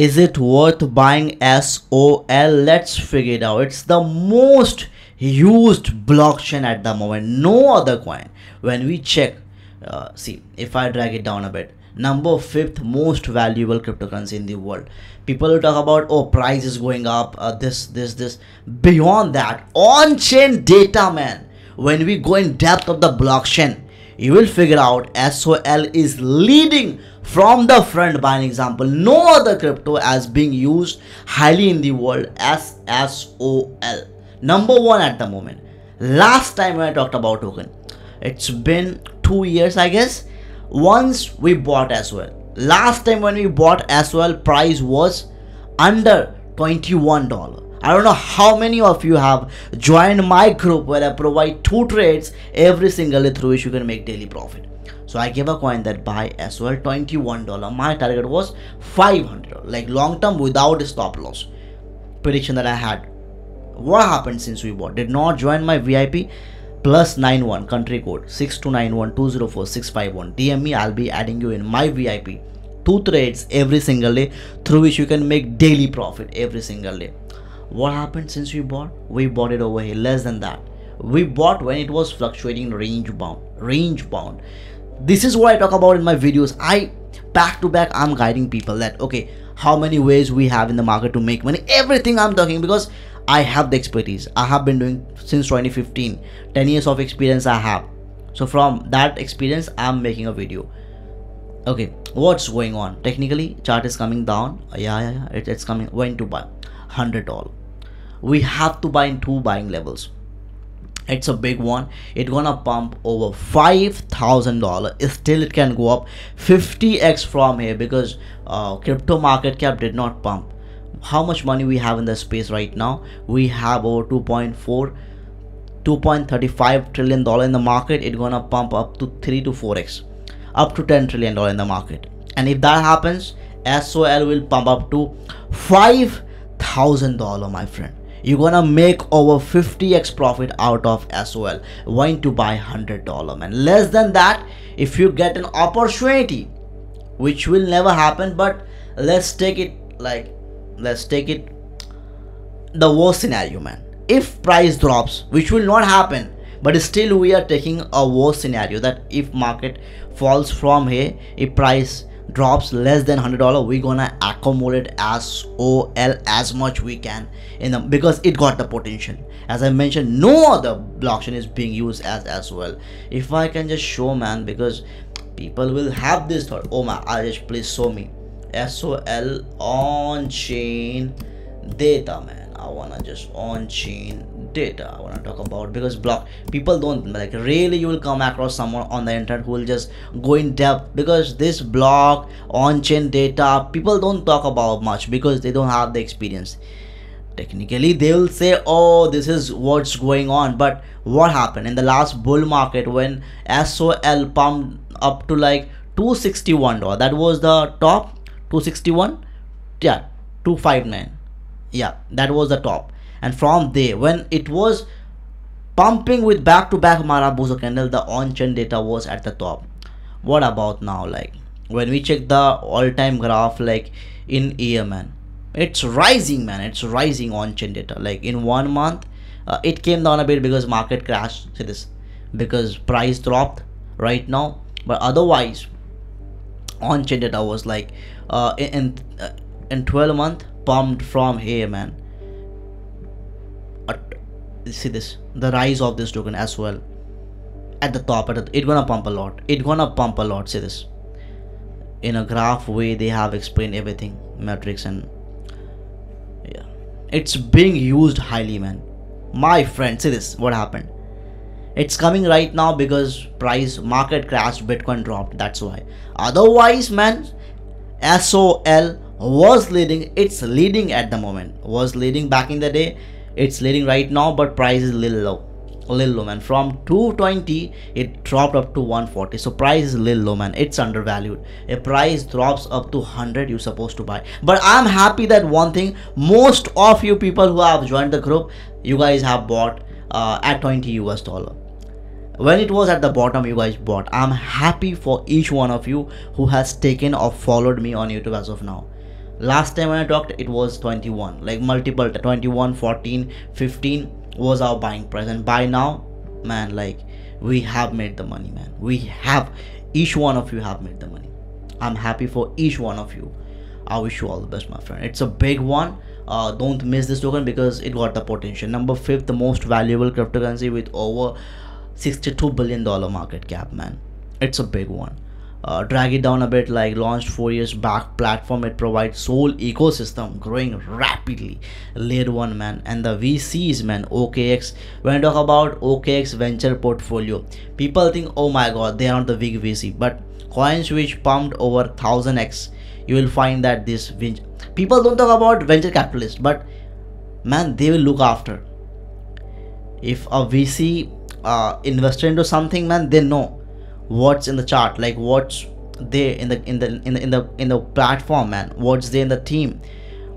is it worth buying SOL? Let's figure it out. It's the most used blockchain at the moment. No other coin. When we check, uh, see if I drag it down a bit, number fifth most valuable cryptocurrency in the world. People talk about oh price is going up, uh, this this this. Beyond that, on-chain data, man. When we go in depth of the blockchain, you will figure out SOL is leading from the front. By an example no other crypto as being used highly in the world as SOL number one at the moment. Last time when I talked about token it's been two years I guess once we bought as well. last time when we bought as well, price was under $21 I don't know how many of you have joined my group where I provide two trades every single day through which you can make daily profit. So I gave a coin that buy as well $21. My target was $500 like long term without stop loss. Prediction that I had. What happened since we bought? Did not join my VIP plus 91 country code 6291204651 DM me I'll be adding you in my VIP two trades every single day through which you can make daily profit every single day what happened since we bought? We bought it over here less than that. We bought when it was fluctuating range bound range bound. This is what i talk about in my videos. I back to back i'm guiding people that okay how many ways we have in the market to make money? Everything i'm talking because i have the expertise. I have been doing since 2015 10 years of experience i have. So from that experience i'm making a video. Okay what's going on? Technically chart is coming down. Yeah yeah, yeah. It, it's coming when to buy 100 dollars we have to buy in two buying levels. It's a big one. It's gonna pump over five thousand dollar still it can go up 50x from here because uh, crypto market cap did not pump. How much money we have in the space right now? We have over 2.4 2.35 trillion dollar in the market. It's gonna pump up to 3 to 4x up to 10 trillion dollar in the market. And if that happens sol will pump up to five thousand dollar my friend you're gonna make over 50x profit out of SOL when to buy $100 man? Less than that if you get an opportunity which will never happen but let's take it like let's take it the worst scenario man. If price drops which will not happen but still we are taking a worst scenario that if market falls from here if price drops less than hundred dollar we're gonna accumulate as ol as much we can in the because it got the potential. As i mentioned no other blockchain is being used as as well. If i can just show man because people will have this thought oh my i just please show me. Sol on chain data man. I wanna just on chain data uh, I wanna talk about because block people don't like really you will come across someone on the internet who will just go in depth because this block on chain data people don't talk about much because they don't have the experience. Technically they will say oh this is what's going on but what happened? In the last bull market when SOL pumped up to like 261 dollar that was the top 261 yeah 259 yeah that was the top and from there when it was pumping with back-to-back marubozu candle the on-chain data was at the top. What about now? Like when we check the all-time graph like in man it's rising man. It's rising on-chain data. Like in one month uh, it came down a bit because market crashed. See this? Because price dropped right now. But otherwise on-chain data was like uh, in in, uh, in 12 month pumped from here man see this the rise of this token as well at the top at the, it gonna pump a lot. It gonna pump a lot see this. In a graph way they have explained everything metrics and yeah. It's being used highly man. My friend see this what happened? It's coming right now because price market crashed bitcoin dropped that's why. Otherwise man sol was leading it's leading at the moment. Was leading back in the day it's leading right now but price is a little low. A little low man. From 220 it dropped up to 140 so price is a little low man. It's undervalued. A price drops up to 100 you're supposed to buy. But i'm happy that one thing most of you people who have joined the group you guys have bought uh, at 20 us dollar. When it was at the bottom you guys bought. I'm happy for each one of you who has taken or followed me on youtube as of now last time when i talked it was 21 like multiple 21 14 15 was our buying price. And by now man like we have made the money man. We have each one of you have made the money. I'm happy for each one of you. I wish you all the best my friend. It's a big one. Uh, don't miss this token because it got the potential. Number fifth the most valuable cryptocurrency with over 62 billion dollar market cap man. It's a big one uh, drag it down a bit like launched four years back platform. It provides sol ecosystem growing rapidly. Layer one man. And the vcs man. Okx when i talk about okx venture portfolio people think oh my god they are not the big vc but coins which pumped over 1000x you will find that this people don't talk about venture capitalists but man they will look after. If a vc uh, investor into something man they know what's in the chart like what's there in the in the in the in the in the platform man. What's there in the team?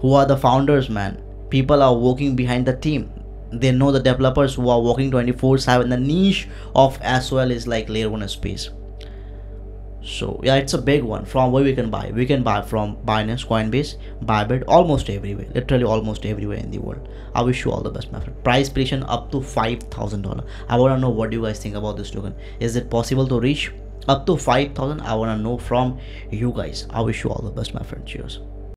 Who are the founders man? People are working behind the team. They know the developers who are working 24 7 the niche of as well is like layer one space so yeah it's a big one. From where we can buy? We can buy from binance coinbase bybit almost everywhere. Literally almost everywhere in the world. I wish you all the best my friend. Price prediction up to five thousand dollar i want to know what do you guys think about this token. Is it possible to reach up to 5000 i want to know from you guys. I wish you all the best my friend. Cheers